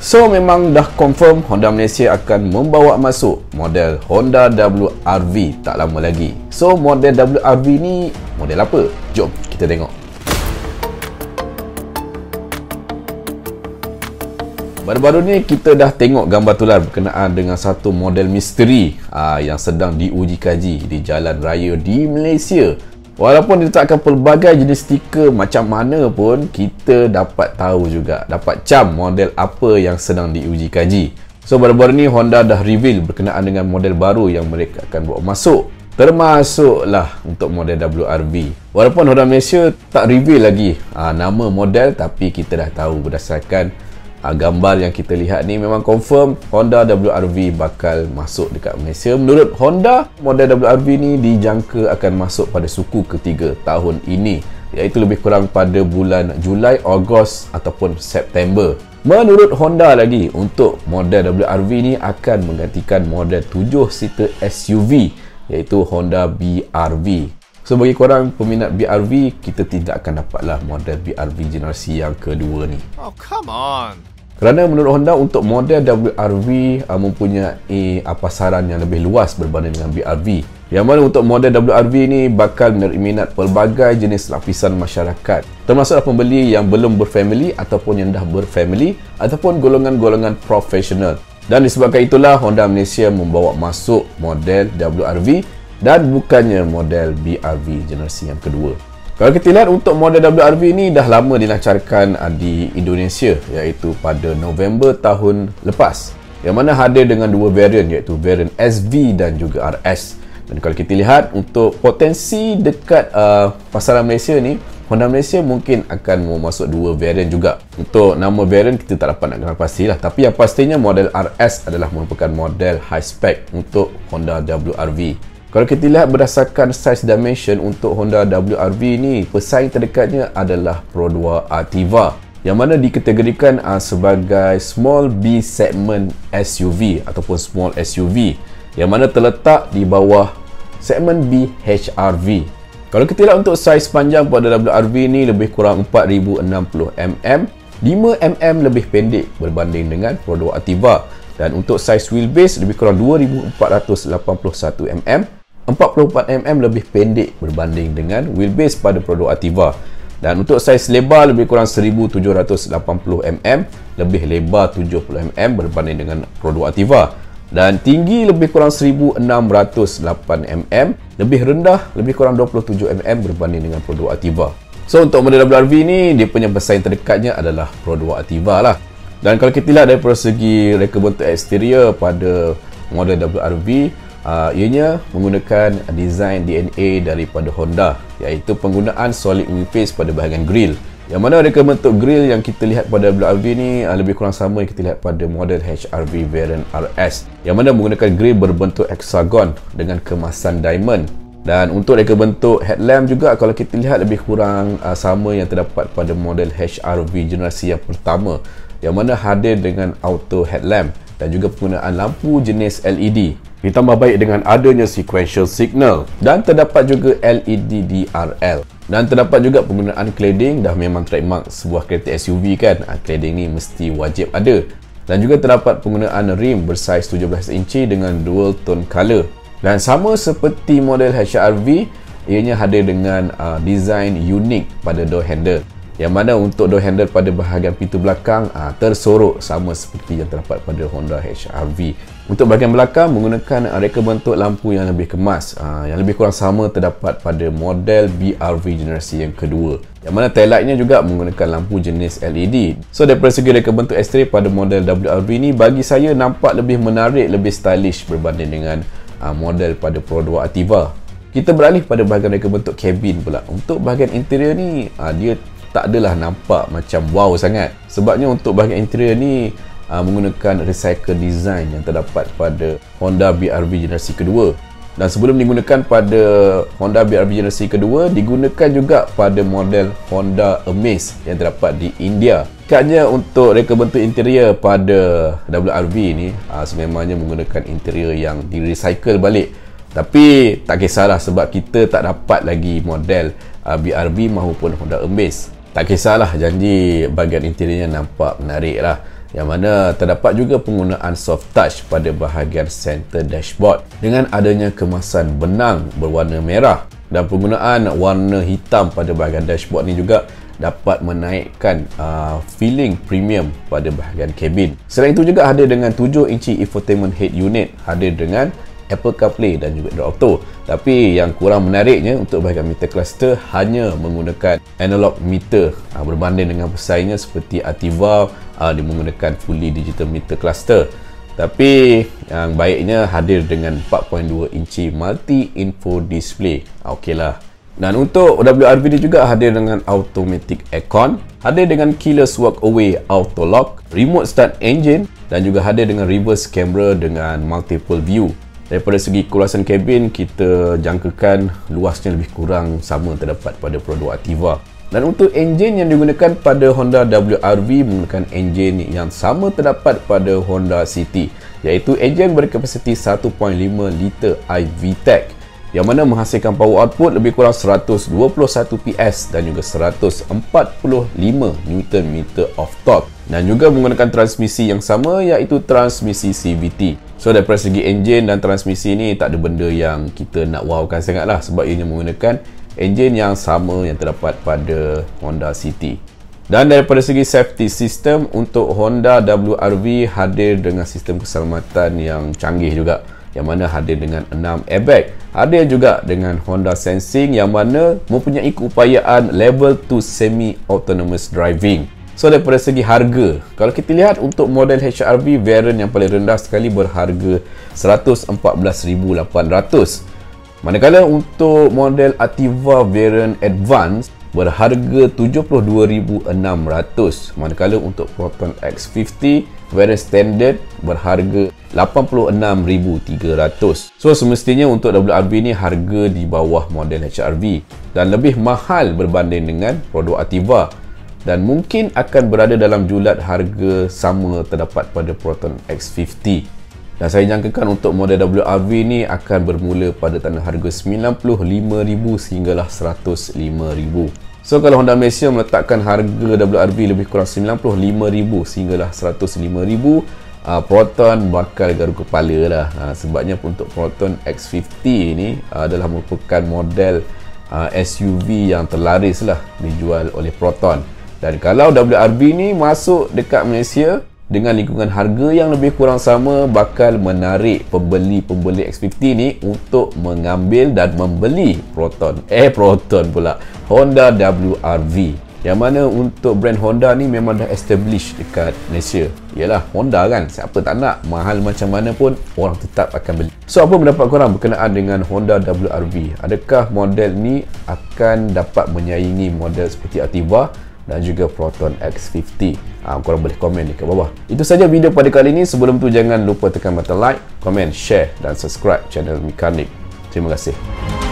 So memang dah confirm Honda Malaysia akan membawa masuk model Honda WRV tak lama lagi. So model WRV ni model apa? Jom kita tengok. Baru-baru ni kita dah tengok gambar tular berkenaan dengan satu model misteri aa, yang sedang diuji kaji di jalan raya di Malaysia. Walaupun diletakkan pelbagai jenis stiker macam mana pun kita dapat tahu juga, dapat cam model apa yang sedang diuji kaji. So baru-baru ni Honda dah reveal berkenaan dengan model baru yang mereka akan bawa masuk. Termasuklah untuk model WRV. Walaupun Honda Malaysia tak reveal lagi aa, nama model tapi kita dah tahu berdasarkan uh, gambar yang kita lihat ni memang confirm Honda WRV bakal masuk dekat Malaysia. Menurut Honda, model WRV ni dijangka akan masuk pada suku ketiga tahun ini iaitu lebih kurang pada bulan Julai, Ogos ataupun September. Menurut Honda lagi, untuk model WRV ni akan menggantikan model 7-seater SUV iaitu Honda BRV. So bagi korang peminat BRV, kita tidak akan dapatlah model BRV generasi yang kedua ni. Oh, come on. Kerana menurut Honda untuk model WRV uh, mempunyai uh, pasaran yang lebih luas berbanding dengan BRV. Yang mana untuk model WRV ni bakal menarik minat pelbagai jenis lapisan masyarakat. Termasuklah pembeli yang belum berfamily ataupun yang dah berfamily ataupun golongan-golongan profesional. Dan disebabkan itulah Honda Malaysia membawa masuk model WRV dan bukannya model BRV generasi yang kedua. Kalau kita lihat untuk model WRV ni dah lama dilancarkan uh, di Indonesia iaitu pada November tahun lepas. Yang mana hadir dengan dua variant iaitu variant SV dan juga RS dan kalau kita lihat untuk potensi dekat uh, pasaran Malaysia ni Honda Malaysia mungkin akan masuk dua variant juga. Untuk nama variant kita tak dapat nak kenal pastilah. Tapi yang pastinya model RS adalah merupakan model high spec untuk Honda WRV kalau kita lihat berdasarkan size dimension untuk Honda WRV ni, pesaing terdekatnya adalah Pro 2 Artiva yang mana dikategorikan uh, sebagai small B segment SUV ataupun small SUV yang mana terletak di bawah segmen B HRV. Kalau kita lihat untuk saiz panjang pada WRV ni lebih kurang 4060 mm, 5 mm lebih pendek berbanding dengan Pro 2 Artiva dan untuk saiz wheelbase lebih kurang 2481 mm 44mm lebih pendek berbanding dengan wheelbase pada produk Ativa. Dan untuk saiz lebar lebih kurang 1780mm lebih lebar 70mm berbanding dengan produk Ativa. Dan tinggi lebih kurang 1608mm lebih rendah lebih kurang 27mm berbanding dengan produk Ativa. So untuk model WRV ni dia punya pesaing terdekatnya adalah produk Ativa lah. Dan kalau kita lihat dari segi reka bentuk eksterior pada model WRV uh, ianya menggunakan design DNA daripada Honda iaitu penggunaan solid wheelbase pada bahagian grill. Yang mana reka bentuk grill yang kita lihat pada WRV ni uh, lebih kurang sama yang kita lihat pada model HRV variant RS yang mana menggunakan grill berbentuk hexagon dengan kemasan diamond. Dan untuk reka bentuk headlamp juga kalau kita lihat lebih kurang uh, sama yang terdapat pada model HRV generasi yang pertama. Yang mana hadir dengan auto headlamp dan juga penggunaan lampu jenis LED ditambah baik dengan adanya sequential signal. Dan terdapat juga LED DRL dan terdapat juga penggunaan cladding. Dah memang trademark sebuah kereta SUV kan? Ah, cladding ni mesti wajib ada. Dan juga terdapat penggunaan rim bersaiz 17 inci dengan dual tone color dan sama seperti model HRV ianya hadir dengan uh, design unik pada door handle yang mana untuk door handle pada bahagian pintu belakang aa, ah, tersorok sama seperti yang terdapat pada Honda HR-V untuk bahagian belakang menggunakan reka bentuk lampu yang lebih kemas aa, ah, yang lebih kurang sama terdapat pada model BRV generasi yang kedua. Yang mana taillightnya juga menggunakan lampu jenis LED so daripada segi reka bentuk eksterior pada model WRV ni bagi saya nampak lebih menarik lebih stylish berbanding dengan aa, model pada Pro 2 Ativa kita beralih pada bahagian reka bentuk kabin pula. Untuk bahagian interior ni dia tak adalah nampak macam wow sangat. Sebabnya untuk bahagian interior ni uh, menggunakan recycle design yang terdapat pada Honda BRV generasi kedua. Dan sebelum digunakan pada Honda BRV generasi kedua digunakan juga pada model Honda Amaze yang terdapat di India. Katnya untuk reka bentuk interior pada WRV ni uh, sememangnya menggunakan interior yang di recycle balik. Tapi tak kisahlah sebab kita tak dapat lagi model uh, BRV maupun Honda Amaze tak kisahlah janji bahagian interiornya nampak menarik lah yang mana terdapat juga penggunaan soft touch pada bahagian center dashboard dengan adanya kemasan benang berwarna merah dan penggunaan warna hitam pada bahagian dashboard ni juga dapat menaikkan uh, feeling premium pada bahagian kabin. Selain itu juga hadir dengan 7 inci infotainment head unit, hadir dengan Apple CarPlay dan juga Android Auto. Tapi yang kurang menariknya untuk bahagian meter cluster hanya menggunakan analog meter uh, berbanding dengan pesaingnya seperti Ativa uh, dia menggunakan fully digital meter cluster. Tapi yang baiknya hadir dengan 4.2 inci multi info display. Uh, Okeylah. Dan untuk WRV juga hadir dengan automatic aircon, hadir dengan keyless walkaway auto lock, remote start engine dan juga hadir dengan reverse camera dengan multiple view daripada segi keluasan kabin kita jangkakan luasnya lebih kurang sama terdapat pada produk Ativa dan untuk enjin yang digunakan pada Honda WRV menggunakan enjin yang sama terdapat pada Honda City iaitu enjin berkapasiti 1.5 liter iVTEC yang mana menghasilkan power output lebih kurang 121 PS dan juga 145 Nm of torque dan juga menggunakan transmisi yang sama iaitu transmisi CVT so daripada segi enjin dan transmisi ni tak ada benda yang kita nak wowkan sangat lah. Sebab ianya menggunakan enjin yang sama yang terdapat pada Honda City. Dan daripada segi safety system untuk Honda WRV hadir dengan sistem keselamatan yang canggih juga. Yang mana hadir dengan 6 airbag. Hadir juga dengan Honda Sensing yang mana mempunyai keupayaan level 2 semi autonomous driving so daripada segi harga kalau kita lihat untuk model HRV variant yang paling rendah sekali berharga 114,800 manakala untuk model Ativa variant advance berharga 72,600 manakala untuk Proton X50 variant standard berharga 86,300 so semestinya untuk WRV ni harga di bawah model HRV dan lebih mahal berbanding dengan produk Ativa dan mungkin akan berada dalam julat harga sama terdapat pada Proton X50 dan saya jangkakan untuk model WRV ni akan bermula pada tanda harga 95,000 sehinggalah 105,000. So kalau Honda Malaysia meletakkan harga WRV lebih kurang 95,000 sehinggalah 105,000, uh, Proton bakal garu kepala lah. Uh, sebabnya untuk Proton X50 ni uh, adalah merupakan model uh, SUV yang terlaris lah dijual oleh Proton. Dan kalau WRV ni masuk dekat Malaysia, dengan lingkungan harga yang lebih kurang sama bakal menarik pembeli-pembeli X50 ni untuk mengambil dan membeli Proton. Eh Proton pula. Honda WRV yang mana untuk brand Honda ni memang dah establish dekat Malaysia. Yalah Honda kan. Siapa tak nak mahal macam mana pun orang tetap akan beli. So apa pendapat korang berkenaan dengan Honda WRV adakah model ni akan dapat menyaingi model seperti Ativa dan juga Proton X50 ha, korang boleh komen di bawah. Itu saja video pada kali ini. Sebelum tu jangan lupa tekan button like komen, share dan subscribe channel Mekanik. Terima kasih